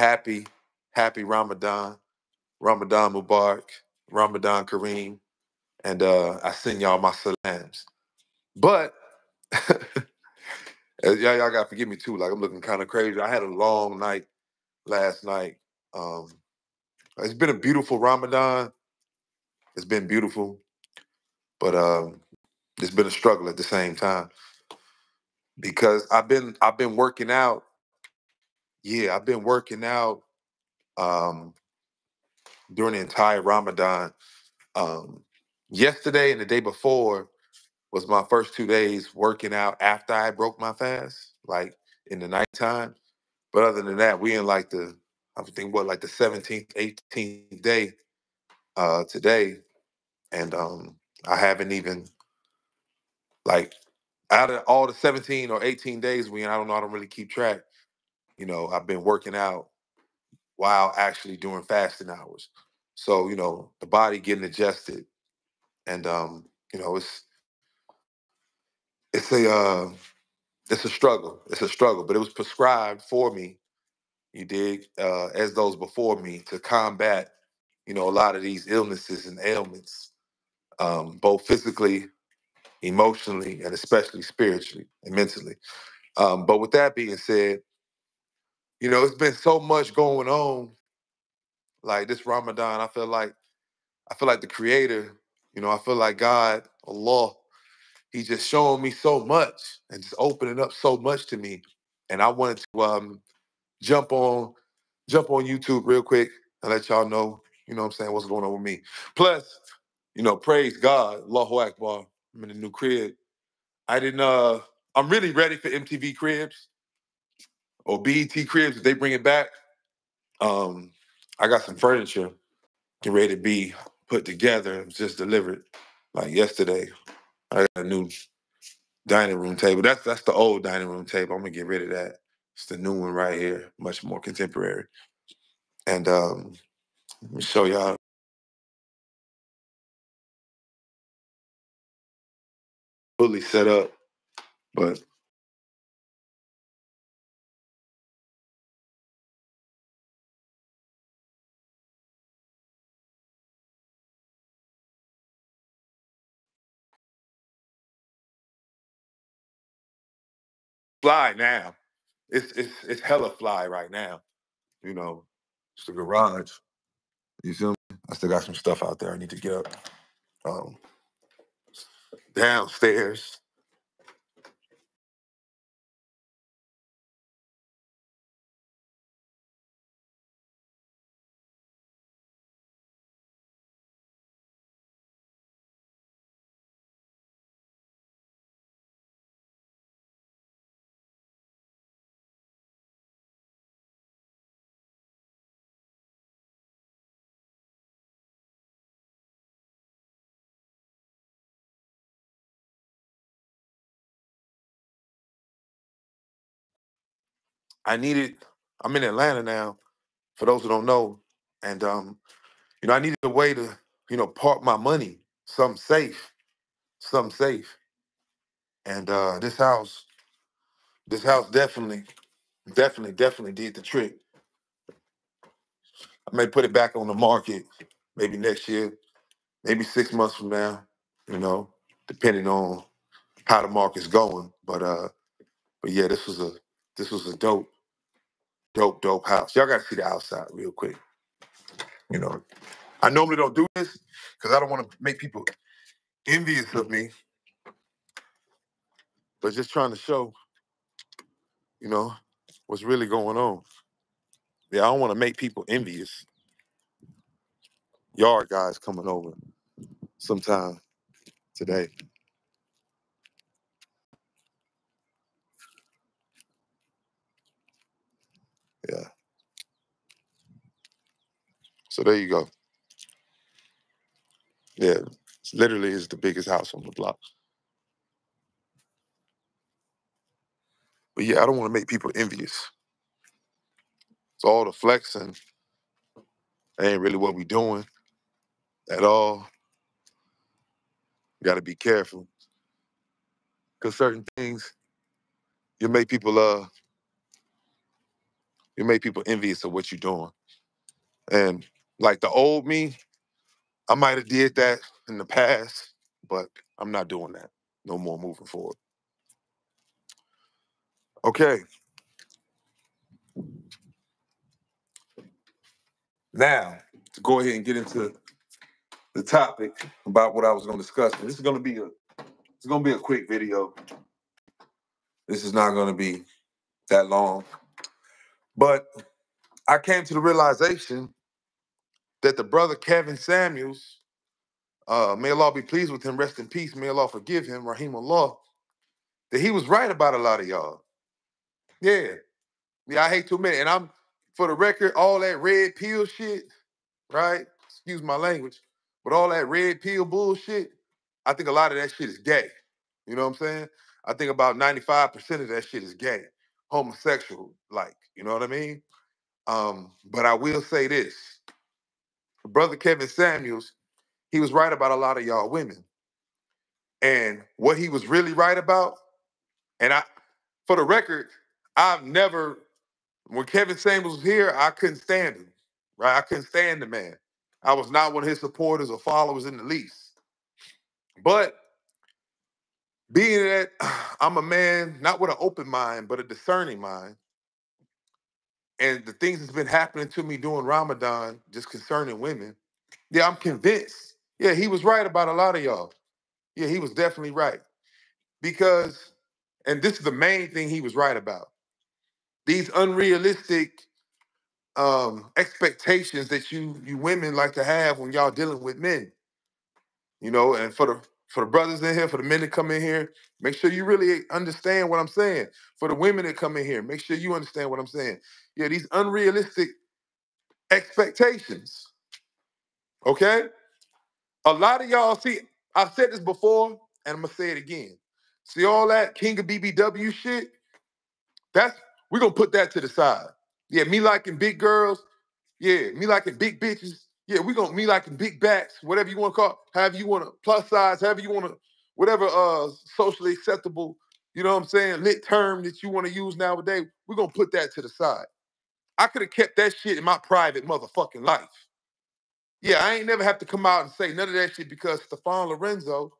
happy, happy Ramadan, Ramadan Mubarak, Ramadan Kareem, and uh, I send y'all my salams. But y'all, y'all gotta forgive me too. Like I'm looking kind of crazy. I had a long night last night. Um, it's been a beautiful Ramadan. It's been beautiful, but um, it's been a struggle at the same time because I've been I've been working out. Yeah, I've been working out um, during the entire Ramadan. Um, yesterday and the day before was my first two days working out after I broke my fast, like in the nighttime. But other than that, we in like the I think what like the 17th, 18th day uh today. And um I haven't even like out of all the 17 or 18 days we in, I don't know, I don't really keep track. You know, I've been working out while actually doing fasting hours. So, you know, the body getting adjusted. And um, you know, it's it's a uh it's a struggle. It's a struggle, but it was prescribed for me, you dig, uh, as those before me to combat, you know, a lot of these illnesses and ailments, um, both physically, emotionally, and especially spiritually and mentally. Um, but with that being said, you know, it's been so much going on. Like this Ramadan, I feel like I feel like the creator, you know, I feel like God, Allah, He's just showing me so much and just opening up so much to me. And I wanted to um jump on jump on YouTube real quick and let y'all know, you know what I'm saying, what's going on with me. Plus, you know, praise God, Allahu Akbar. I'm in the new crib. I didn't uh I'm really ready for MTV Cribs or BET Cribs if they bring it back. Um, I got some furniture ready to be put together. Just delivered like yesterday. I got a new dining room table. That's that's the old dining room table. I'm gonna get rid of that. It's the new one right here, much more contemporary. And um, let me show y'all. Fully set up, but fly now. It's it's it's hella fly right now. You know, it's the garage. You feel me? I still got some stuff out there I need to get up. Um, downstairs. I needed. I'm in Atlanta now. For those who don't know, and um, you know, I needed a way to, you know, park my money, some safe, some safe. And uh, this house, this house definitely, definitely, definitely did the trick. I may put it back on the market maybe next year, maybe six months from now, you know, depending on how the market's going. But uh, but yeah, this was a this was a dope, dope, dope house. Y'all gotta see the outside real quick. You know, I normally don't do this because I don't want to make people envious of me, but just trying to show, you know, what's really going on. Yeah, I don't want to make people envious. Yard guys coming over sometime today. Yeah. So there you go. Yeah. It's literally is the biggest house on the block. But yeah, I don't want to make people envious. So all the flexing ain't really what we doing at all. Gotta be careful. Cause certain things you make people uh You make people envious of what you're doing. And like the old me, I might have did that in the past, but I'm not doing that no more moving forward. Okay. Now, to go ahead and get into the topic about what I was going to discuss. This is going to be a it's going to be a quick video. This is not going to be that long. But I came to the realization that the brother Kevin Samuels, uh, may Allah be pleased with him, rest in peace, may Allah forgive him, Rahim Allah, that he was right about a lot of y'all. Yeah. Yeah, I hate to admit it. And I'm, for the record, all that red pill shit, right? Excuse my language, but all that red pill bullshit, I think a lot of that shit is gay. You know what I'm saying? I think about 95% of that shit is gay, homosexual, like, you know what I mean? Um, but I will say this. Brother Kevin Samuels, he was right about a lot of y'all women. And what he was really right about, and I, for the record, I've never, when Kevin Samuels was here, I couldn't stand him, right? I couldn't stand the man. I was not one of his supporters or followers in the least. But being that I'm a man, not with an open mind, but a discerning mind, and the things that's been happening to me during Ramadan, just concerning women, yeah, I'm convinced. Yeah, he was right about a lot of y'all. Yeah, he was definitely right. Because, and this is the main thing he was right about. These unrealistic um expectations that you you women like to have when y'all dealing with men. You know, and for the for the brothers in here, for the men that come in here, make sure you really understand what I'm saying. For the women that come in here, make sure you understand what I'm saying. Yeah, these unrealistic expectations. Okay? A lot of y'all see, I've said this before, and I'm gonna say it again. See all that King of BBW shit? That's we're gonna put that to the side. Yeah, me liking big girls. Yeah, me liking big bitches. Yeah, we're gonna me like big backs, whatever you want to call, however you want to plus size, however you want to, whatever uh socially acceptable, you know what I'm saying, lit term that you want to use nowadays. We're gonna put that to the side. I could have kept that shit in my private motherfucking life. Yeah, I ain't never have to come out and say none of that shit because Stefan Lorenzo,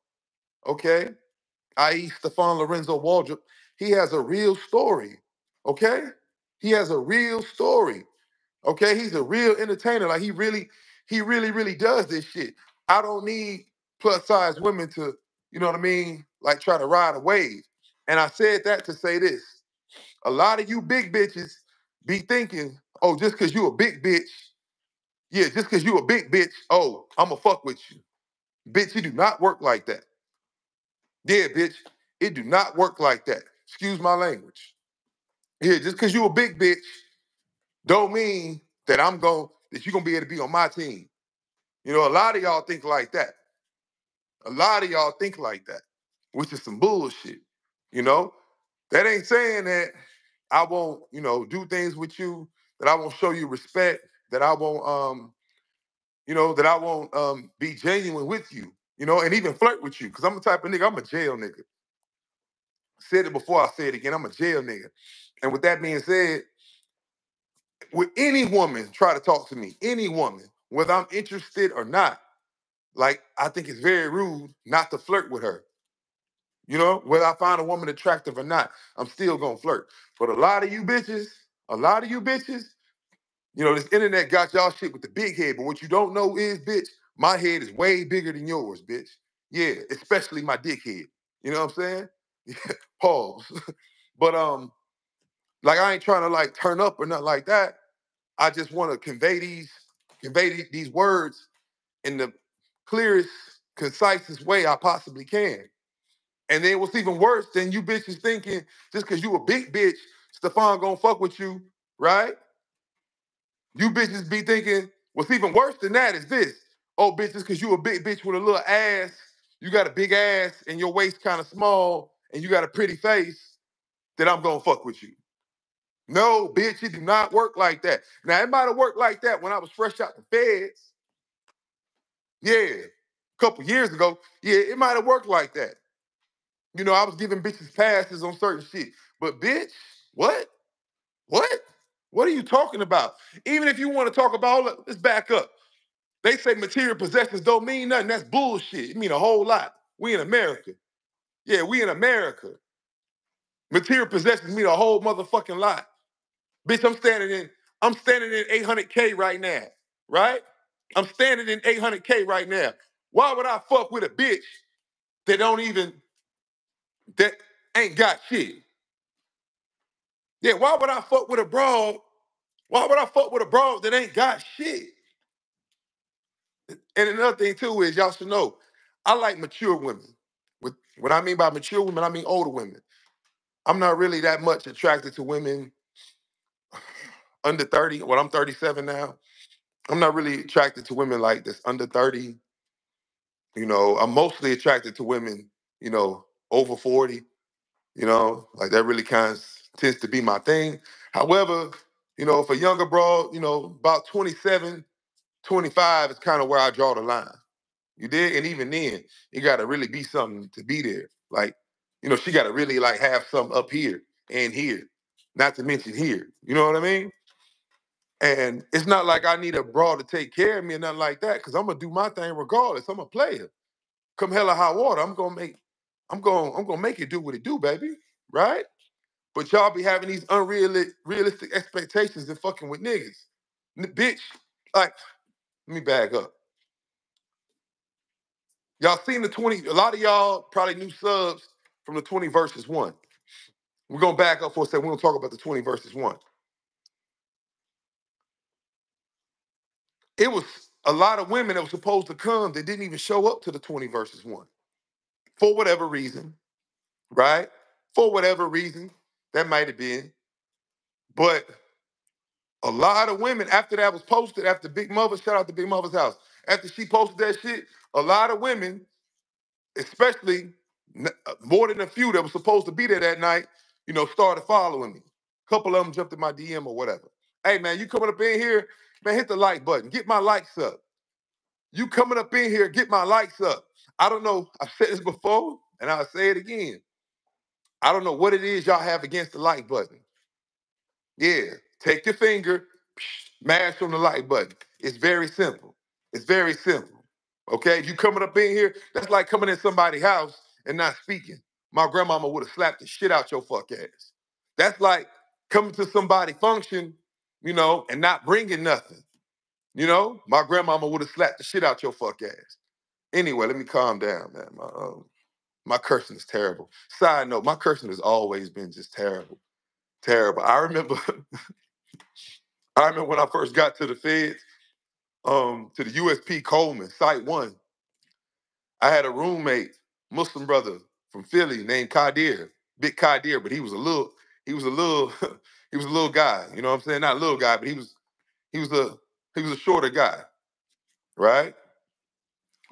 okay, i.e. Stefan Lorenzo Waldrop, he has a real story, okay? He has a real story, okay? He's a real entertainer. Like he really, he really, really does this shit. I don't need plus size women to, you know what I mean, like try to ride a wave. And I said that to say this. A lot of you big bitches be thinking, oh, just because you a big bitch, yeah, just because you a big bitch, oh, I'ma fuck with you. Bitch, it do not work like that. Yeah, bitch, it do not work like that. Excuse my language. Yeah, just because you a big bitch, don't mean that I'm going that you're gonna be able to be on my team. You know, a lot of y'all think like that. A lot of y'all think like that, which is some bullshit. You know, that ain't saying that I won't, you know, do things with you, that I won't show you respect, that I won't, um, you know, that I won't um be genuine with you, you know, and even flirt with you. Cause I'm the type of nigga, I'm a jail nigga. Said it before, I say it again, I'm a jail nigga. And with that being said, with any woman try to talk to me, any woman, whether I'm interested or not, like I think it's very rude not to flirt with her. You know, whether I find a woman attractive or not, I'm still gonna flirt. But a lot of you bitches, a lot of you bitches, you know, this internet got y'all shit with the big head. But what you don't know is, bitch, my head is way bigger than yours, bitch. Yeah, especially my dick head. You know what I'm saying? Pause. but um, like I ain't trying to like turn up or nothing like that. I just want to convey these, convey the- these words in the clearest, concisest way I possibly can. And then what's even worse than you bitches thinking just because you a big bitch, Stefan gonna fuck with you, right? You bitches be thinking what's even worse than that is this. Oh, bitches, because you a big bitch with a little ass, you got a big ass and your waist kind of small and you got a pretty face, that I'm gonna fuck with you. No, bitch, it do not work like that. Now it might have worked like that when I was fresh out the feds. Yeah, a couple years ago. Yeah, it might have worked like that. You know, I was giving bitches passes on certain shit. But bitch, what? What? What are you talking about? Even if you want to talk about, let's back up. They say material possessions don't mean nothing. That's bullshit. It mean a whole lot. We in America. Yeah, we in America. Material possessions mean a whole motherfucking lot. Bitch, I'm standing in, I'm standing in 800K right now, right? I'm standing in 800K right now. Why would I fuck with a bitch that don't even, that ain't got shit? Yeah, why would I fuck with a broad? Why would I fuck with a broad that ain't got shit? And another thing too is y'all should know, I like mature women. What I mean by mature women, I mean older women. I'm not really that much attracted to women under 30. Well, I'm 37 now. I'm not really attracted to women like this under 30. You know, I'm mostly attracted to women, you know, over 40. You know, like that really kind of tends to be my thing. However, you know, for younger broad, you know, about 27, 25 is kind of where I draw the line. You did, and even then, it got to really be something to be there. Like, you know, she got to really like have something up here and here, not to mention here. You know what I mean? And it's not like I need a broad to take care of me or nothing like that, because I'm gonna do my thing regardless. I'm a player. Come hell or high water, I'm gonna make, I'm gonna, I'm gonna make it do what it do, baby. Right? But y'all be having these unrealistic realistic expectations and fucking with niggas. N- bitch, like, let me back up. Y'all seen the 20, a lot of y'all probably new subs from the 20 verses one. We're gonna back up for a second. We're gonna talk about the 20 verses one. It was a lot of women that were supposed to come that didn't even show up to the 20 verses one for whatever reason, right? For whatever reason, that might have been. But a lot of women, after that was posted, after Big Mother, shout out to Big Mother's house, after she posted that shit, a lot of women, especially uh, more than a few that were supposed to be there that night, you know, started following me. A couple of them jumped in my DM or whatever. Hey man, you coming up in here, man, hit the like button, get my likes up. You coming up in here, get my likes up. I don't know, I've said this before, and I'll say it again. I don't know what it is y'all have against the like button. Yeah, take your finger, mash on the like button. It's very simple. It's very simple. Okay, you coming up in here, that's like coming in somebody's house and not speaking. My grandmama would have slapped the shit out your fuck ass. That's like coming to somebody function, you know, and not bringing nothing. You know, my grandmama would have slapped the shit out your fuck ass. Anyway, let me calm down, man. My um, my cursing is terrible. Side note, my cursing has always been just terrible, terrible. I remember, I remember when I first got to the feds, um, to the USP Coleman, Site One. I had a roommate, Muslim brother from Philly named Kadir, Big Kadir, but he was a little, he was a little, he was a little guy. You know what I'm saying? Not a little guy, but he was, he was a, he was a shorter guy, right?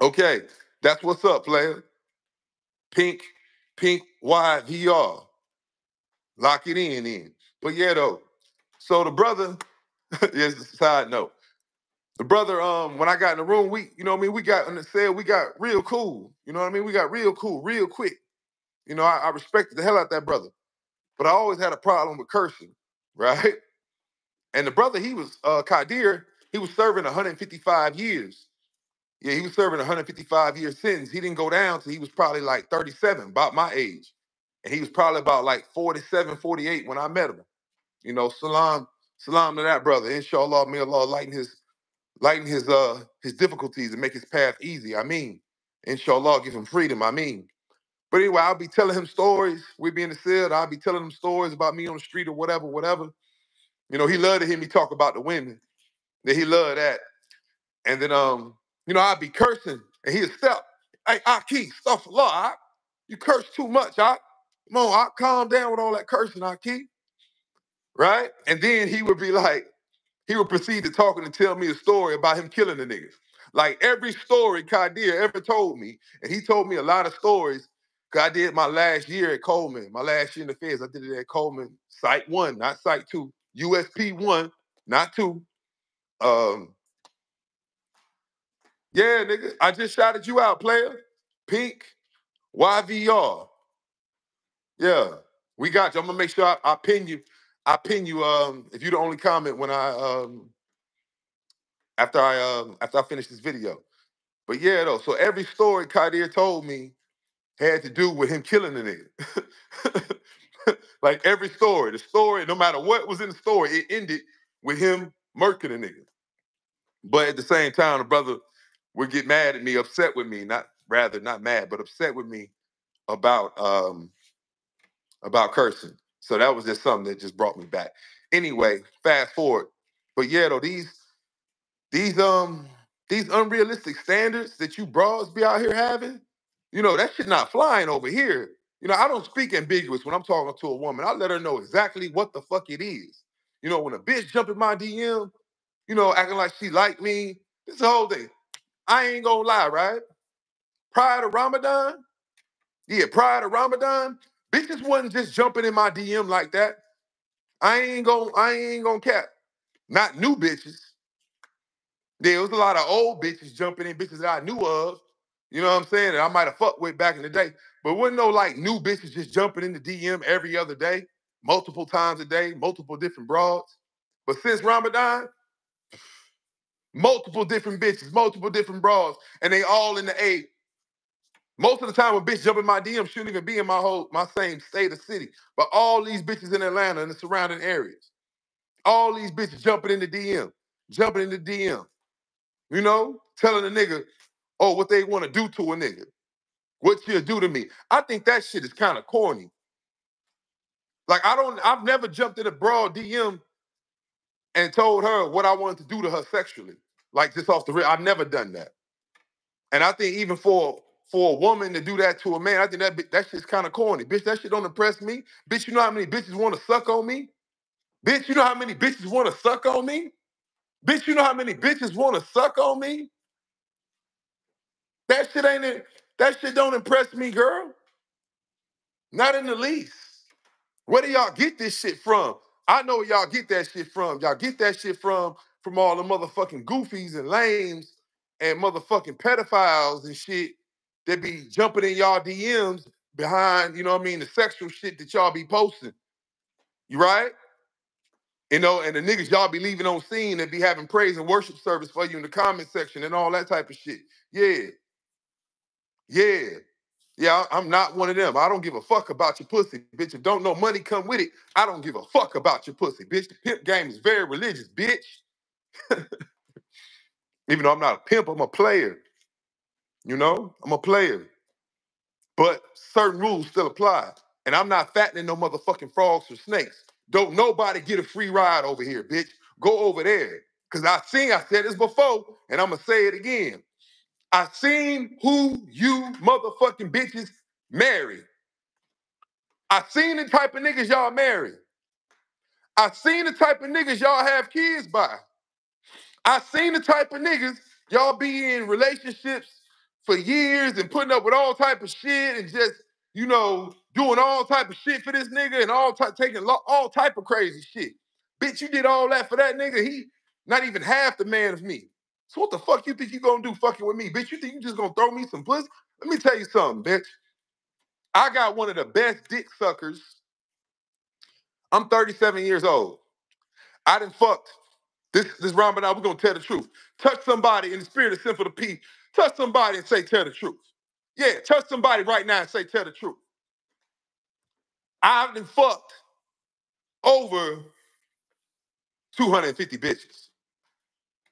Okay, that's what's up, player. Pink, pink, wide VR. Lock it in, in. But yeah, though. So the brother, yes, side note. The brother, um, when I got in the room, we, you know what I mean, we got in the cell, we got real cool. You know what I mean? We got real cool, real quick. You know, I, I respected the hell out that brother. But I always had a problem with cursing, right? And the brother, he was uh Kadir, he was serving 155 years. Yeah, he was serving 155 year sentence. He didn't go down till he was probably like 37, about my age. And he was probably about like 47, 48 when I met him. You know, salam, salam to that brother. Inshallah, may Allah lighten his lighten his uh his difficulties and make his path easy. I mean, inshallah, give him freedom. I mean. But anyway, I'll be telling him stories. We'd be in the cell. I'll be telling him stories about me on the street or whatever, whatever. You know, he loved to hear me talk about the women. That he loved that. And then um, you know, I'd be cursing and he'd step. Hey, Aki, stuff a lot. You curse too much, I Come on, I calm down with all that cursing, Aki. Right? And then he would be like, he would proceed to talking and tell me a story about him killing the niggas. Like every story Kadir ever told me, and he told me a lot of stories. I did my last year at Coleman, my last year in the feds. I did it at Coleman, site one, not site two. USP one, not two. Um, yeah, nigga, I just shouted you out, player. Pink, YVR. Yeah, we got you. I'm gonna make sure I, I pin you. I pin you um if you the only comment when I um after I um after I finish this video. But yeah though, so every story Kadir told me had to do with him killing the nigga. like every story, the story, no matter what was in the story, it ended with him murking the nigga. But at the same time, the brother would get mad at me, upset with me, not rather not mad, but upset with me about um about cursing. So that was just something that just brought me back. Anyway, fast forward. But yeah, though, these these um these unrealistic standards that you bras be out here having, you know, that shit not flying over here. You know, I don't speak ambiguous when I'm talking to a woman. I let her know exactly what the fuck it is. You know, when a bitch jump in my DM, you know, acting like she like me, this whole thing. I ain't gonna lie, right? Prior to Ramadan, yeah, prior to Ramadan, bitches wasn't just jumping in my DM like that. I ain't gonna, I ain't gonna cap. Not new bitches. There was a lot of old bitches jumping in, bitches that I knew of. You know what I'm saying? That I might have fucked with back in the day. But wasn't no like new bitches just jumping in the DM every other day, multiple times a day, multiple different broads. But since Ramadan, multiple different bitches, multiple different broads, and they all in the A. Most of the time, a bitch jumping my DM, shouldn't even be in my whole my same state or city. But all these bitches in Atlanta and the surrounding areas, all these bitches jumping in the DM, jumping in the DM. You know, telling a nigga, oh, what they want to do to a nigga, what she'll do to me. I think that shit is kind of corny. Like I don't, I've never jumped in a broad DM and told her what I wanted to do to her sexually. Like just off the rip, I've never done that. And I think even for for a woman to do that to a man, I think that that shit's kind of corny. Bitch, that shit don't impress me. Bitch, you know how many bitches want to suck on me? Bitch, you know how many bitches want to suck on me? Bitch, you know how many bitches want to suck on me? That shit ain't it. That shit don't impress me, girl. Not in the least. Where do y'all get this shit from? I know where y'all get that shit from. Y'all get that shit from from all the motherfucking goofies and lames and motherfucking pedophiles and shit that be jumping in y'all DMs behind, you know what I mean, the sexual shit that y'all be posting. You right? You know, and the niggas y'all be leaving on scene and be having praise and worship service for you in the comment section and all that type of shit. Yeah, yeah. Yeah, I'm not one of them. I don't give a fuck about your pussy, bitch. If don't no money come with it, I don't give a fuck about your pussy, bitch. The pimp game is very religious, bitch. Even though I'm not a pimp, I'm a player. You know, I'm a player. But certain rules still apply. And I'm not fattening no motherfucking frogs or snakes. Don't nobody get a free ride over here, bitch. Go over there. Cause I seen, I said this before, and I'm gonna say it again. I seen who you motherfucking bitches marry. I seen the type of niggas y'all marry. I seen the type of niggas y'all have kids by. I seen the type of niggas y'all be in relationships for years and putting up with all type of shit and just you know doing all type of shit for this nigga and all type taking lo- all type of crazy shit. Bitch, you did all that for that nigga. He not even half the man of me. So what the fuck you think you gonna do fucking with me, bitch? You think you just gonna throw me some pussy? Let me tell you something, bitch. I got one of the best dick suckers. I'm 37 years old. I done fucked. This this Ramadan, we're gonna tell the truth. Touch somebody in the spirit of simple to P. Touch somebody and say, tell the truth. Yeah, touch somebody right now and say, tell the truth. I've been fucked over 250 bitches.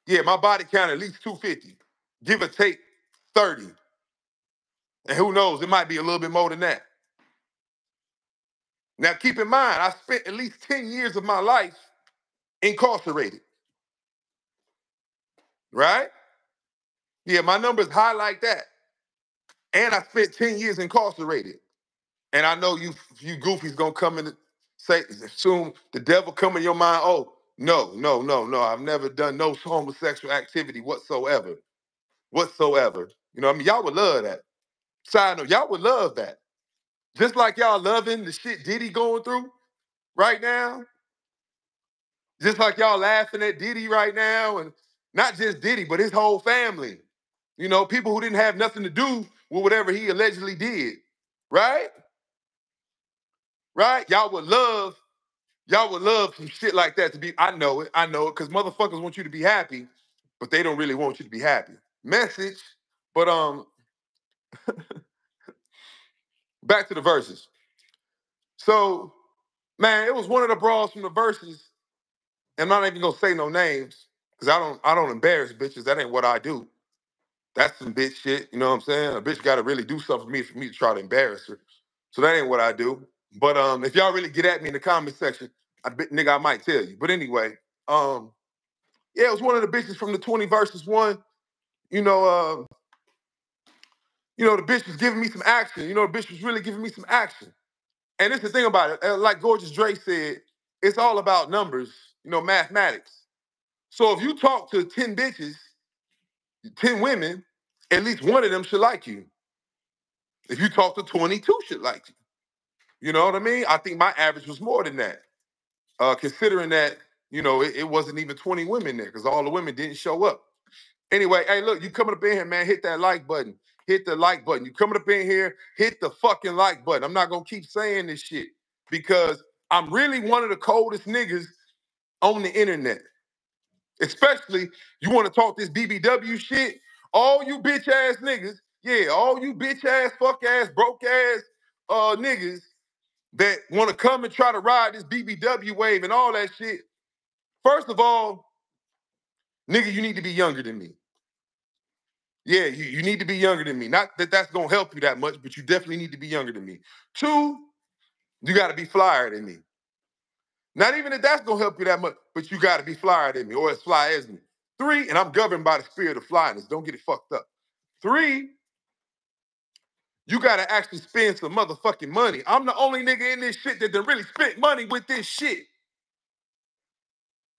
Yeah, my body count at least 250, give or take 30. And who knows, it might be a little bit more than that. Now, keep in mind, I spent at least 10 years of my life incarcerated, right? Yeah, my number's high like that. And I spent 10 years incarcerated. And I know you you goofies gonna come in and say, assume the devil come in your mind. Oh, no, no, no, no. I've never done no homosexual activity whatsoever. Whatsoever. You know, I mean, y'all would love that. Side note, y'all would love that. Just like y'all loving the shit Diddy going through right now. Just like y'all laughing at Diddy right now, and not just Diddy, but his whole family. You know, people who didn't have nothing to do with whatever he allegedly did. Right? Right? Y'all would love Y'all would love some shit like that to be. I know it. I know it because motherfuckers want you to be happy, but they don't really want you to be happy. Message, but um, back to the verses. So, man, it was one of the brawls from the verses. And I'm not even gonna say no names because I don't I don't embarrass bitches. That ain't what I do. That's some bitch shit. You know what I'm saying? A bitch got to really do something for me for me to try to embarrass her. So that ain't what I do. But um, if y'all really get at me in the comment section, I bet nigga I might tell you. But anyway, um, yeah, it was one of the bitches from the 20 verses one. You know, uh, you know, the bitch was giving me some action. You know, the bitch was really giving me some action. And it's the thing about it, uh, like Gorgeous Dre said, it's all about numbers, you know, mathematics. So if you talk to 10 bitches, 10 women, at least one of them should like you. If you talk to 22, should like you. You know what I mean? I think my average was more than that. Uh, considering that, you know, it, it wasn't even 20 women there because all the women didn't show up. Anyway, hey, look, you coming up in here, man, hit that like button. Hit the like button. You coming up in here, hit the fucking like button. I'm not gonna keep saying this shit because I'm really one of the coldest niggas on the internet. Especially you want to talk this BBW shit. All you bitch ass niggas, yeah, all you bitch ass, fuck ass, broke ass uh niggas that want to come and try to ride this BBW wave and all that shit. First of all, nigga, you need to be younger than me. Yeah, you, you need to be younger than me. Not that that's gonna help you that much, but you definitely need to be younger than me. Two, you got to be flyer than me. Not even that that's gonna help you that much, but you got to be flyer than me or as fly as me. Three, and I'm governed by the spirit of flyness. Don't get it fucked up. Three, you got to actually spend some motherfucking money. I'm the only nigga in this shit that done really spent money with this shit.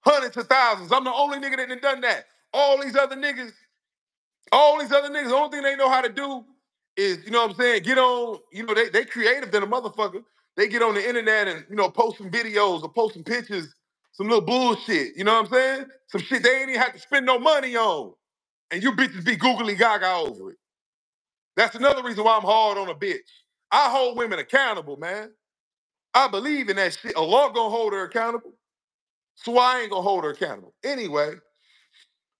Hundreds of thousands. I'm the only nigga that done done that. All these other niggas, all these other niggas, the only thing they know how to do is, you know what I'm saying, get on, you know, they, they creative than a motherfucker. They get on the internet and, you know, post some videos or post some pictures, some little bullshit. You know what I'm saying? Some shit they ain't even have to spend no money on. And you bitches be googly gaga over it. That's another reason why I'm hard on a bitch. I hold women accountable, man. I believe in that shit. Allah gonna hold her accountable. So I ain't gonna hold her accountable. Anyway,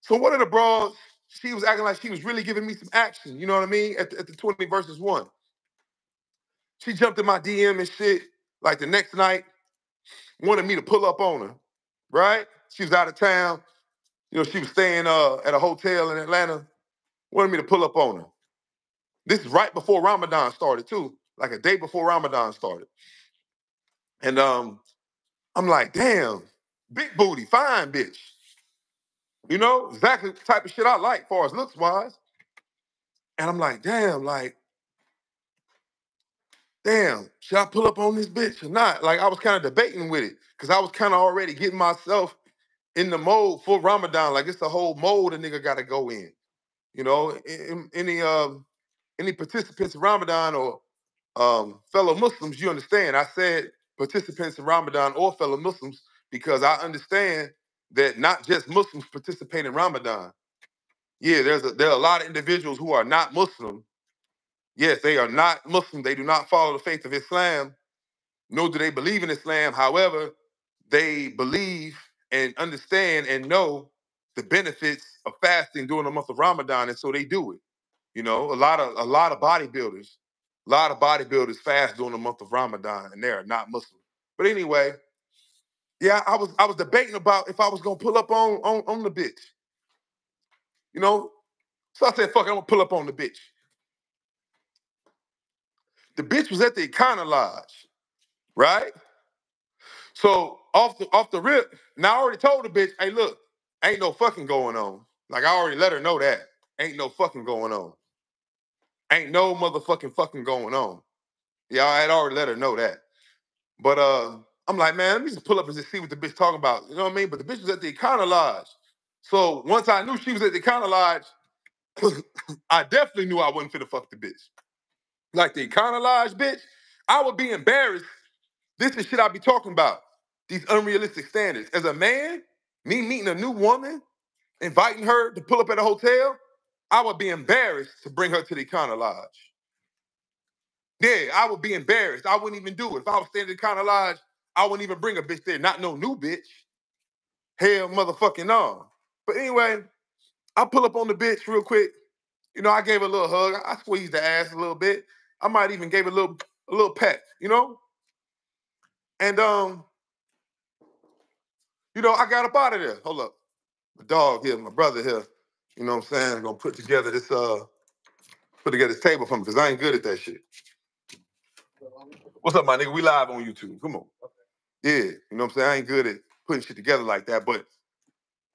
so one of the bras, she was acting like she was really giving me some action, you know what I mean? At the, at the 20 versus one. She jumped in my DM and shit like the next night, wanted me to pull up on her, right? She was out of town. You know, she was staying uh, at a hotel in Atlanta, wanted me to pull up on her. This is right before Ramadan started, too, like a day before Ramadan started. And um, I'm like, damn, big booty, fine bitch. You know, exactly the type of shit I like, far as looks wise. And I'm like, damn, like, damn, should I pull up on this bitch or not? Like, I was kind of debating with it because I was kind of already getting myself in the mode for Ramadan. Like, it's the whole mode a nigga got to go in. You know, in- any um, any participants in Ramadan or um, fellow Muslims, you understand. I said participants in Ramadan or fellow Muslims because I understand that not just Muslims participate in Ramadan. Yeah, there's a, there are a lot of individuals who are not Muslim. Yes, they are not Muslim. They do not follow the faith of Islam, nor do they believe in Islam. However, they believe and understand and know the benefits of fasting during the month of Ramadan, and so they do it. You know, a lot of a lot of bodybuilders, a lot of bodybuilders fast during the month of Ramadan, and they're not Muslim. But anyway, yeah, I was I was debating about if I was gonna pull up on on, on the bitch. You know, so I said, "Fuck, I'm gonna pull up on the bitch." The bitch was at the Econo Lodge, right? So off the off the rip, now I already told the bitch, "Hey, look, ain't no fucking going on." Like I already let her know that ain't no fucking going on. Ain't no motherfucking fucking going on. I had already let her know that. But uh, I'm like, man, let me just pull up and just see what the bitch talking about. You know what I mean? But the bitch was at the Econo Lodge. So once I knew she was at the Econo Lodge, I definitely knew I wasn't finna fuck the bitch. Like the Econo Lodge bitch, I would be embarrassed. This is shit I be talking about. These unrealistic standards. As a man, me meeting a new woman, inviting her to pull up at a hotel, I would be embarrassed to bring her to the Econo Lodge. Yeah, I would be embarrassed. I wouldn't even do it. If I was staying at the Econo Lodge, I wouldn't even bring a bitch there, not no new bitch. Hell motherfucking no. But anyway, I pull up on the bitch real quick. You know, I gave a little hug. I squeezed the ass a little bit. I might even gave a little a little pet, you know? And um, you know, I got up out of there. Hold up. My dog here, my brother here. You know what I'm saying? I'm gonna put together this uh put together this table for me because I ain't good at that shit. What's up, my nigga? We live on YouTube. Come on. Yeah, you know what I'm saying? I ain't good at putting shit together like that, but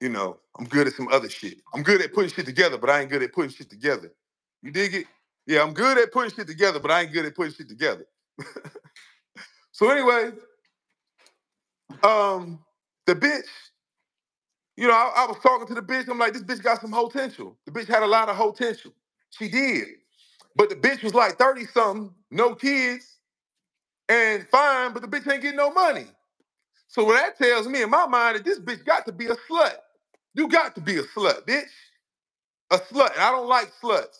you know, I'm good at some other shit. I'm good at putting shit together, but I ain't good at putting shit together. You dig it? Yeah, I'm good at putting shit together, but I ain't good at putting shit together. so anyway, um, the bitch, you know, I, I was talking to the bitch. I'm like, this bitch got some potential. The bitch had a lot of potential. She did. But the bitch was like 30 something, no kids, and fine, but the bitch ain't getting no money. So what that tells me in my mind that this bitch got to be a slut. You got to be a slut, bitch. A slut. And I don't like sluts.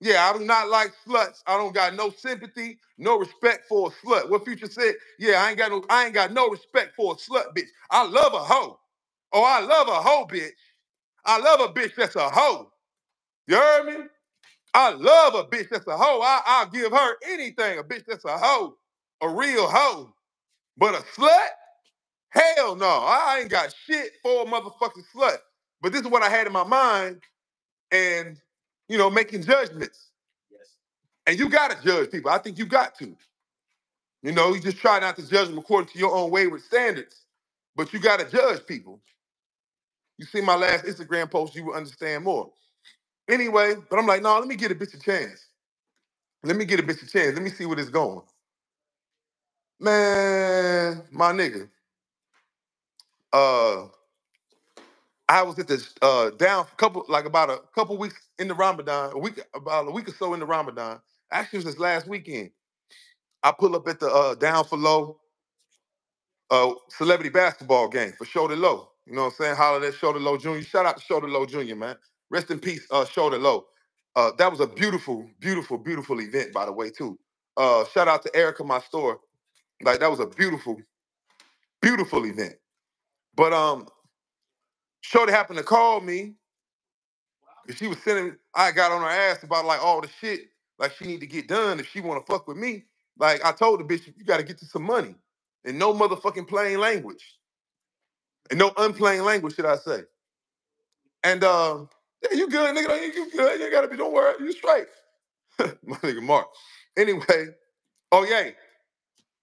Yeah, I do not like sluts. I don't got no sympathy, no respect for a slut. What Future said, yeah, I ain't got no, I ain't got no respect for a slut, bitch. I love a hoe. Oh, I love a hoe, bitch. I love a bitch that's a hoe. You heard me? I love a bitch that's a hoe. I, I'll give her anything. A bitch that's a hoe, a real hoe. But a slut? Hell no. I ain't got shit for a motherfucking slut. But this is what I had in my mind and, you know, making judgments. Yes. And you got to judge people. I think you got to. You know, you just try not to judge them according to your own wayward standards, but you got to judge people. You see my last Instagram post, you will understand more. Anyway, but I'm like, no, let me get a bitch a chance. Let me get a bitch a chance. Let me see where it's going. Man, my nigga. Uh, I was at the uh down a couple like about a couple weeks in the Ramadan, a week about a week or so in the Ramadan. Actually, it was this last weekend. I pull up at the uh down for low uh celebrity basketball game for Shawty Lo. You know what I'm saying? Holler at Shawty Lo Jr. Shout out to Shawty Lo Jr. Man. Rest in peace, uh Shawty Lo. Uh that was a beautiful, beautiful, beautiful event, by the way, too. Uh shout out to Erica, my store. Like that was a beautiful, beautiful event. But um Shorty happened to call me she was sending. I got on her ass about like all the shit like she need to get done if she want to fuck with me. Like I told the bitch, you got to get to some money and no motherfucking plain language and no unplain language, should I say? And uh, yeah, you good, nigga? You good? You gotta be. Don't worry, you straight. My nigga Mark. Anyway, oh yeah,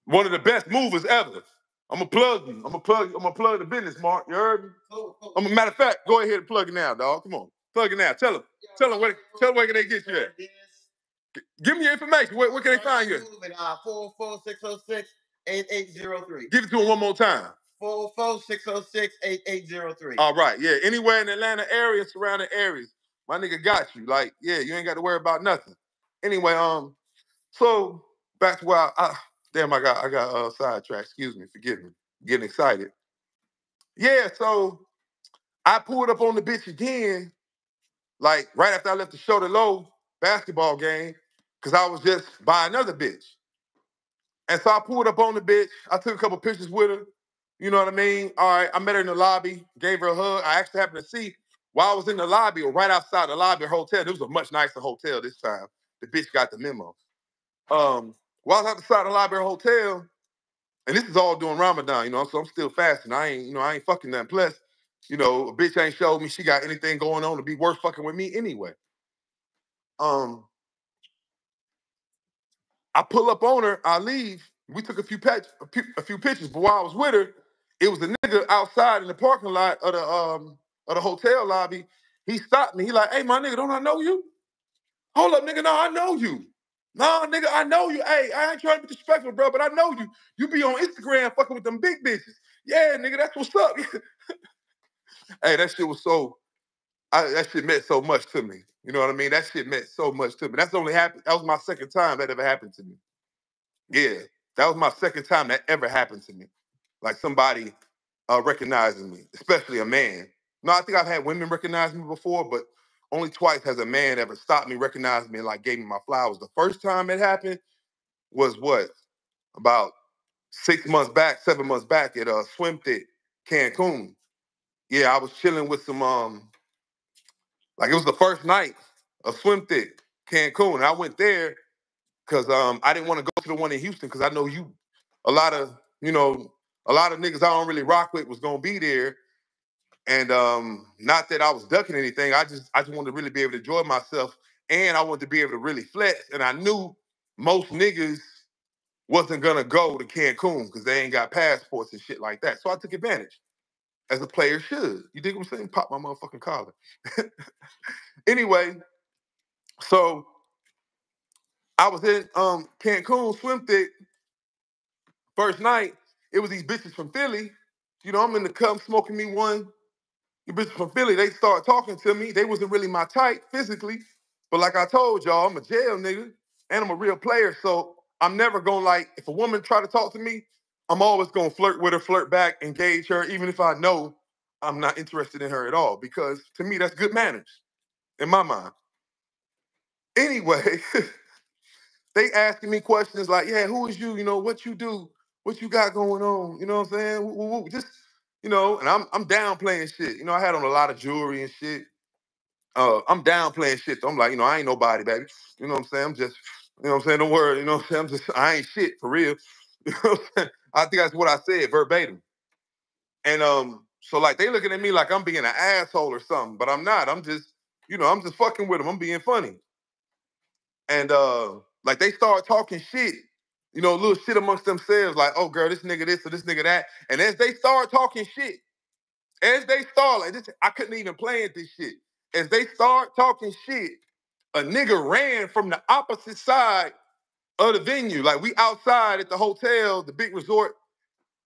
one of the best movers ever. I'm gonna plug you. I'm gonna plug. I'm gonna plug the business, Mark. You heard me? Cool, cool. I'm a matter of fact, go ahead and plug it now, dog. Come on, plug it now. Tell them. Tell them where. Tell them where can they get you at. Give me your information. Where, where can they find you? at? Uh, 44606 8803. Give it to them one more time. 44606 8803. All right, yeah. Anywhere in the Atlanta area, surrounding areas, my nigga got you. Like, yeah, you ain't got to worry about nothing. Anyway, um, so back to where I, I damn, I got I got uh sidetracked. Excuse me, forgive me. Getting excited. Yeah, so I pulled up on the bitch again, like right after I left the show the low basketball game, because I was just by another bitch. And so I pulled up on the bitch. I took a couple pictures with her. You know what I mean? All right, I met her in the lobby, gave her a hug. I actually happened to see while I was in the lobby or right outside the lobby hotel. It was a much nicer hotel this time. The bitch got the memo. Um, while I was outside the lobby hotel, and this is all during Ramadan, you know, so I'm still fasting. I ain't, you know, I ain't fucking nothing. Plus, you know, a bitch ain't showed me she got anything going on to be worth fucking with me anyway. Um, I pull up on her, I leave. We took a few patch, a, few, a few pictures, but while I was with her, it was a nigga outside in the parking lot of the um of the hotel lobby. He stopped me. He like, hey, my nigga, don't I know you? Hold up, nigga. No, I know you. No, nigga, I know you. Hey, I ain't trying to be disrespectful, bro, but I know you. You be on Instagram fucking with them big bitches. Yeah, nigga, that's what's up. hey, that shit was so. I, that shit meant so much to me. You know what I mean? That shit meant so much to me. That's only happened. That was my second time that ever happened to me. Yeah, that was my second time that ever happened to me. Like somebody uh, recognizing me, especially a man. No, I think I've had women recognize me before, but only twice has a man ever stopped me, recognized me, and like gave me my flowers. The first time it happened was what about six months back, seven months back at uh Swim Thick, Cancun. Yeah, I was chilling with some um, like it was the first night of Swim Thick, Cancun. I went there because um I didn't want to go to the one in Houston because I know you a lot of, you know, a lot of niggas I don't really rock with was gonna be there. And um, not that I was ducking anything, I just I just wanted to really be able to enjoy myself and I wanted to be able to really flex. And I knew most niggas wasn't gonna go to Cancun because they ain't got passports and shit like that. So I took advantage, as a player should. You dig what I'm saying? Pop my motherfucking collar. anyway, so I was in um Cancun swim thick first night. It was these bitches from Philly. You know, I'm in the cup smoking me one. You bitches from Philly, they start talking to me. They wasn't really my type physically, but like I told y'all, I'm a jail nigga and I'm a real player. So I'm never gonna like if a woman try to talk to me, I'm always gonna flirt with her, flirt back, engage her, even if I know I'm not interested in her at all. Because to me, that's good manners in my mind. Anyway, they asking me questions like, "Yeah, who is you? You know, what you do? What you got going on? You know what I'm saying? Woo, woo, woo. Just, you know." And I'm I'm downplaying shit. You know, I had on a lot of jewelry and shit. Uh, I'm downplaying shit. Though. I'm like, you know, I ain't nobody, baby. You know what I'm saying? I'm just, you know what I'm saying? Don't worry. You know what I'm saying? I'm just, I ain't shit for real. You know? I think that's what I said verbatim. And um, so like they looking at me like I'm being an asshole or something, but I'm not. I'm just, you know, I'm just fucking with them. I'm being funny. And uh, like they start talking shit, you know, little shit amongst themselves, like, oh girl, this nigga this or this nigga that. And as they start talking shit, as they start, like this, I couldn't even plan this shit. As they start talking shit, a nigga ran from the opposite side of the venue. Like we outside at the hotel, the big resort.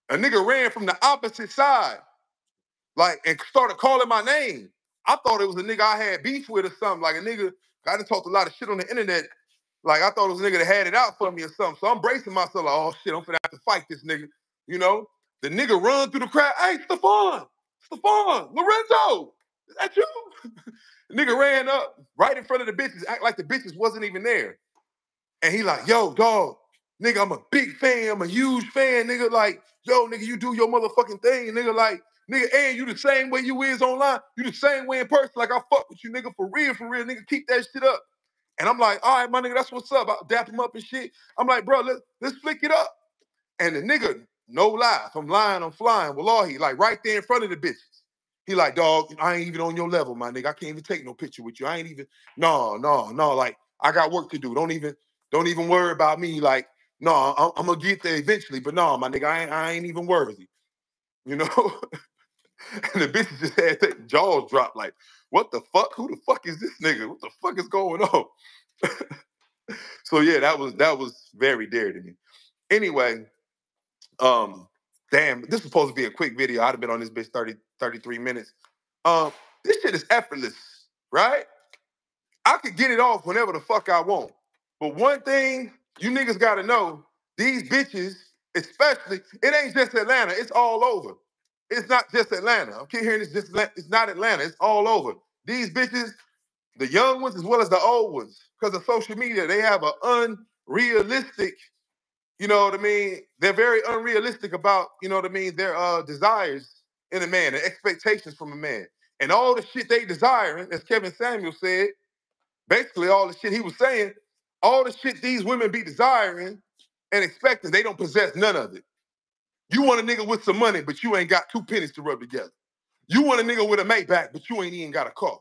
A nigga ran from the opposite side, like, and started calling my name. I thought it was a nigga I had beef with or something. Like a nigga, I done talked a lot of shit on the internet. Like I thought it was a nigga that had it out for me or something. So I'm bracing myself, like, oh shit, I'm finna have to fight this nigga. You know? The nigga run through the crowd. Hey, Stefan, Stefan, Lorenzo, is that you? nigga ran up right in front of the bitches, act like the bitches wasn't even there. And he like, yo, dog, nigga, I'm a big fan. I'm a huge fan, nigga. Like, yo, nigga, you do your motherfucking thing, nigga. Like, nigga, and you the same way you is online. You the same way in person. Like, I fuck with you, nigga, for real, for real, nigga. Keep that shit up. And I'm like, all right, my nigga, that's what's up. I dap him up and shit. I'm like, bro, let's let's flick it up. And the nigga, no lie, if I'm lying, I'm flying. Well, all he like right there in front of the bitches. He like, dog, I ain't even on your level, my nigga. I can't even take no picture with you. I ain't even, no, no, no. Like, I got work to do. Don't even, don't even worry about me. Like, no, I'm, I'm gonna get there eventually, but no, my nigga, I ain't, I ain't even worthy. You know? and the bitches just had their jaws dropped, like, what the fuck? Who the fuck is this nigga? What the fuck is going on? so yeah, that was that was very dear to me. Anyway, um, damn, this was supposed to be a quick video. I'd have been on this bitch 30, 33 minutes. Um, this shit is effortless, right? I could get it off whenever the fuck I want. But one thing you niggas gotta know, these bitches, especially, it ain't just Atlanta, it's all over. It's not just Atlanta. I keep hearing it's just it's not Atlanta, it's all over. These bitches, the young ones as well as the old ones, because of social media, they have an unrealistic, you know what I mean? They're very unrealistic about, you know what I mean, their uh desires in a man, and expectations from a man. And all the shit they desiring, as Kevin Samuel said, basically all the shit he was saying, all the shit these women be desiring and expecting, they don't possess none of it. You want a nigga with some money, but you ain't got two pennies to rub together. You want a nigga with a Maybach, but you ain't even got a car.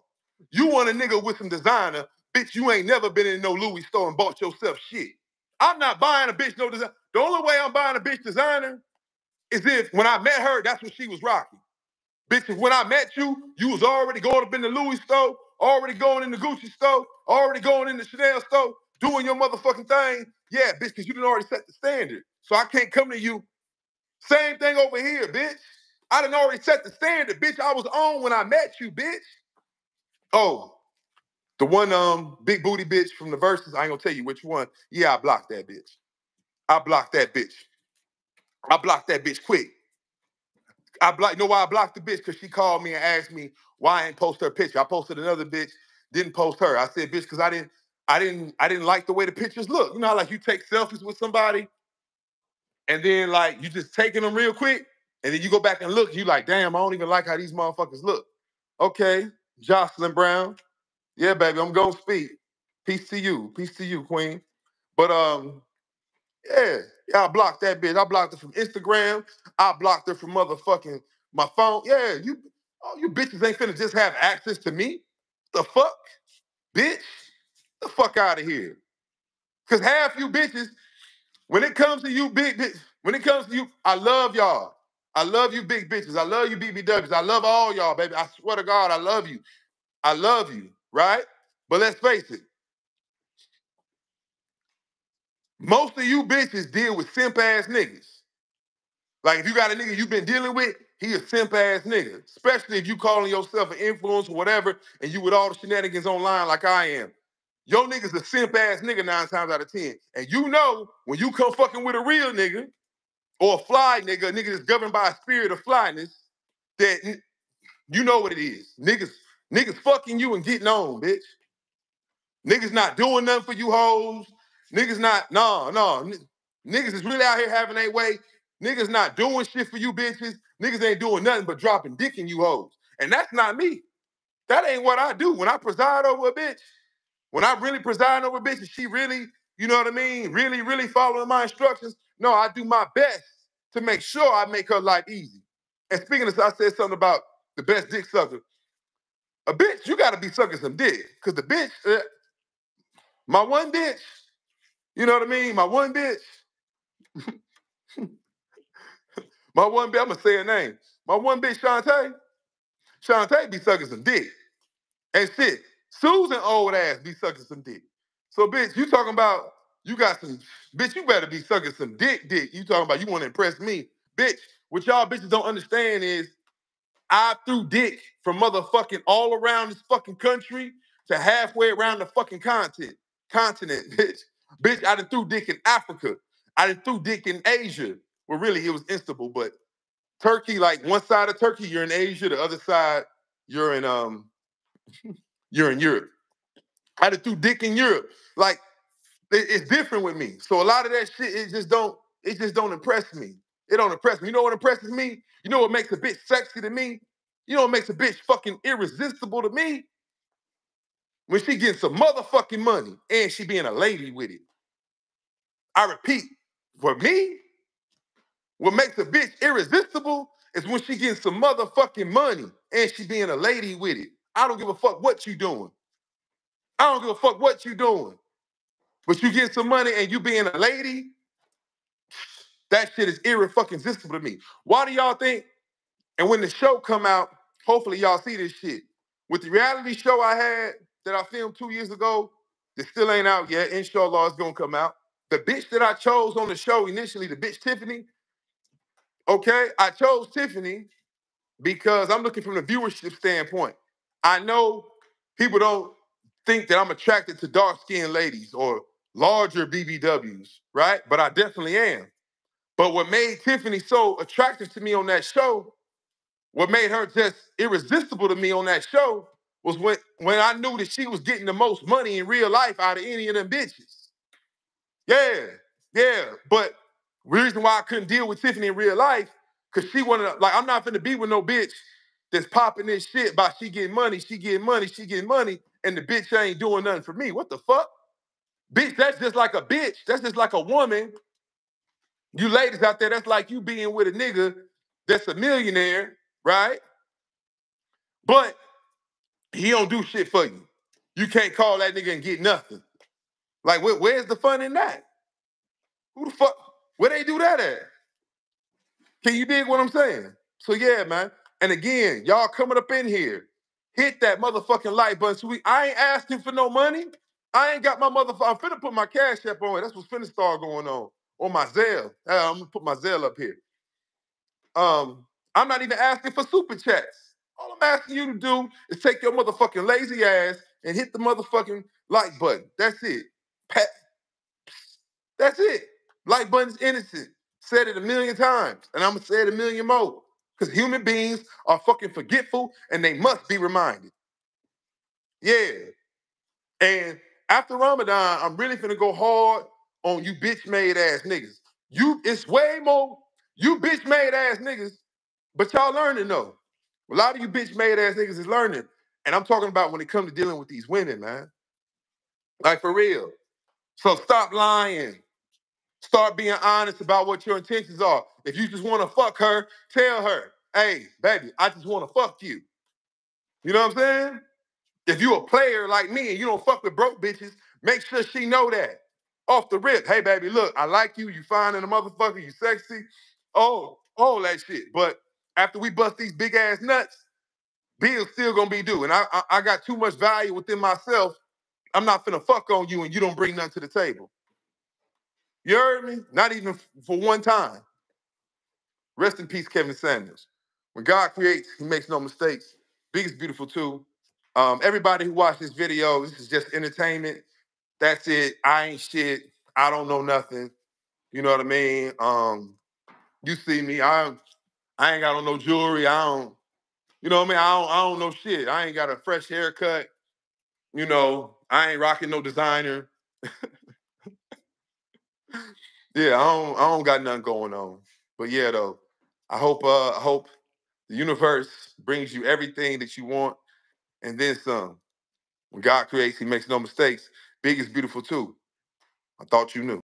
You want a nigga with some designer, bitch, you ain't never been in no Louis store and bought yourself shit. I'm not buying a bitch no design. The only way I'm buying a bitch designer is if when I met her, that's what she was rocking. Bitch, if when I met you, you was already going up in the Louis store, already going in the Gucci store, already going in the Chanel store, doing your motherfucking thing. Yeah, bitch, because you didn't already set the standard. So I can't come to you. Same thing over here, bitch. I done already set the standard, bitch. I was on when I met you, bitch. Oh, the one um big booty bitch from the verses, I ain't gonna tell you which one. Yeah, I blocked that bitch. I blocked that bitch. I blocked that bitch quick. I blocked. You know why I blocked the bitch? Because she called me and asked me why I ain't post her picture. I posted another bitch, didn't post her. I said, bitch, because I didn't, I didn't, I didn't like the way the pictures look. You know how like you take selfies with somebody and then like you just taking them real quick, and then you go back and look, you like, damn, I don't even like how these motherfuckers look. Okay, Jocelyn Brown. Yeah, baby, I'm gonna speak. Peace to you. Peace to you, Queen. But um, yeah, yeah, I blocked that bitch. I blocked her from Instagram. I blocked her from motherfucking my phone. Yeah, you oh, you bitches ain't finna just have access to me. The fuck? Bitch, the fuck out of here. Cause half you bitches, when it comes to you big bitch, when it comes to you, I love y'all. I love you big bitches. I love you BBWs. I love all y'all, baby. I swear to God, I love you. I love you, right? But let's face it. Most of you bitches deal with simp ass niggas. Like if you got a nigga you've been dealing with, he a simp ass nigga. Especially if you calling yourself an influencer or whatever, and you with all the shenanigans online like I am. Your nigga's a simp ass nigga nine times out of ten. And you know when you come fucking with a real nigga or a fly nigga, a nigga that's governed by a spirit of flyness, that you know what it is. Niggas, niggas fucking you and getting on, bitch. Niggas not doing nothing for you hoes. Niggas not, no, no. Niggas is really out here having their way. Niggas not doing shit for you bitches. Niggas ain't doing nothing but dropping dick in you hoes. And that's not me. That ain't what I do. When I preside over a bitch, when I really preside over bitch she really, you know what I mean, really, really following my instructions, no, I do my best to make sure I make her life easy. And speaking of, I said something about the best dick sucker. A bitch, you gotta be sucking some dick. Cause the bitch, uh, my one bitch, you know what I mean? My one bitch, my one bitch, I'm gonna say her name. My one bitch, Shantae, Shantae be sucking some dick. And shit, Susan old ass be sucking some dick. So, bitch, you talking about you got some bitch, you better be sucking some dick, dick. You talking about you want to impress me. Bitch, what y'all bitches don't understand is I threw dick from motherfucking all around this fucking country to halfway around the fucking continent. Continent, bitch. Bitch, I done threw dick in Africa. I done threw dick in Asia. Well, really, it was Istanbul, but Turkey, like one side of Turkey, you're in Asia, the other side, you're in um, you're in Europe. I done threw dick in Europe. Like it- it's different with me. So a lot of that shit, it just don't, it just don't impress me. It don't impress me. You know what impresses me? You know what makes a bitch sexy to me? You know what makes a bitch fucking irresistible to me? When she getting some motherfucking money and she being a lady with it. I repeat, for me, what makes a bitch irresistible is when she getting some motherfucking money and she being a lady with it. I don't give a fuck what you doing. I don't give a fuck what you doing. But you get some money and you being a lady, that shit is irre-fucking-sistible to me. Why do y'all think? And when the show come out, hopefully y'all see this shit. With the reality show I had that I filmed two years ago, that still ain't out yet. Inshallah, it's gonna come out. The bitch that I chose on the show initially, the bitch Tiffany. Okay, I chose Tiffany because I'm looking from the viewership standpoint. I know people don't think that I'm attracted to dark skinned ladies or larger BBWs, right? But I definitely am. But what made Tiffany so attractive to me on that show, what made her just irresistible to me on that show, was when, when I knew that she was getting the most money in real life out of any of them bitches. Yeah, yeah. But reason why I couldn't deal with Tiffany in real life, because she wanted like, I'm not finna be with no bitch that's popping this shit by she getting money, she getting money, she getting money, and the bitch ain't doing nothing for me. What the fuck? Bitch, that's just like a bitch. That's just like a woman. You ladies out there, that's like you being with a nigga that's a millionaire, right? But he don't do shit for you. You can't call that nigga and get nothing. Like, where- where's the fun in that? Who the fuck? Where they do that at? Can you dig what I'm saying? So yeah, man. And again, y'all coming up in here, hit that motherfucking like button. So we, I ain't asking for no money. I ain't got my motherfucker. I'm finna put my cash app on it. That's what's finna start going on on my Zelle. I'm gonna put my Zelle up here. Um, I'm not even asking for super chats. All I'm asking you to do is take your motherfucking lazy ass and hit the motherfucking like button. That's it. Pat. That's it. Like button's innocent. Said it a million times, and I'm gonna say it a million more. Because human beings are fucking forgetful and they must be reminded. Yeah. And after Ramadan, I'm really finna go hard on you bitch made ass niggas. You, it's way more. You bitch made ass niggas, but y'all learning though. A lot of you bitch made ass niggas is learning, and I'm talking about when it comes to dealing with these women, man. Like for real. So stop lying. Start being honest about what your intentions are. If you just want to fuck her, tell her, hey, baby, I just want to fuck you. You know what I'm saying? If you a player like me and you don't fuck with broke bitches, make sure she know that. Off the rip. Hey, baby, look, I like you. You fine in a motherfucker. You sexy. Oh, all that shit. But after we bust these big ass nuts, bill's still gonna be due. And I, I, I got too much value within myself. I'm not finna fuck on you and you don't bring nothing to the table. You heard me? Not even for one time. Rest in peace, Kevin Samuels. When God creates, he makes no mistakes. Big is beautiful too. Um, everybody who watched this video, this is just entertainment. That's it. I ain't shit. I don't know nothing. You know what I mean? Um, you see me. I I ain't got on no jewelry. I don't, you know what I mean? I don't, I don't know shit. I ain't got a fresh haircut. You know, I ain't rocking no designer. Yeah, I don't I don't got nothing going on. But yeah, though, I hope uh I hope the universe brings you everything that you want and then some. When God creates, he makes no mistakes. Big is beautiful too. I thought you knew.